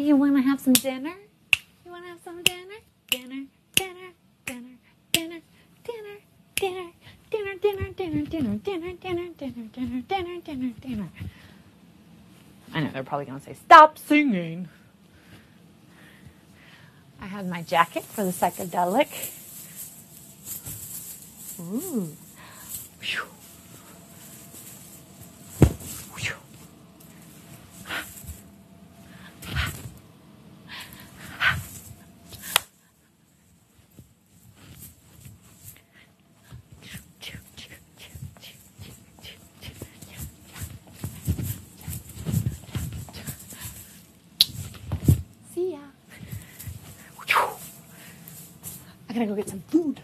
you want to have some dinner? You want to have some dinner? Dinner, dinner, dinner, dinner, dinner, dinner, dinner, dinner, dinner, dinner, dinner, dinner, dinner, dinner, dinner, dinner, dinner. I know they're probably going to say, stop singing. I have my jacket for the psychedelic. Ooh. I gotta go get some food.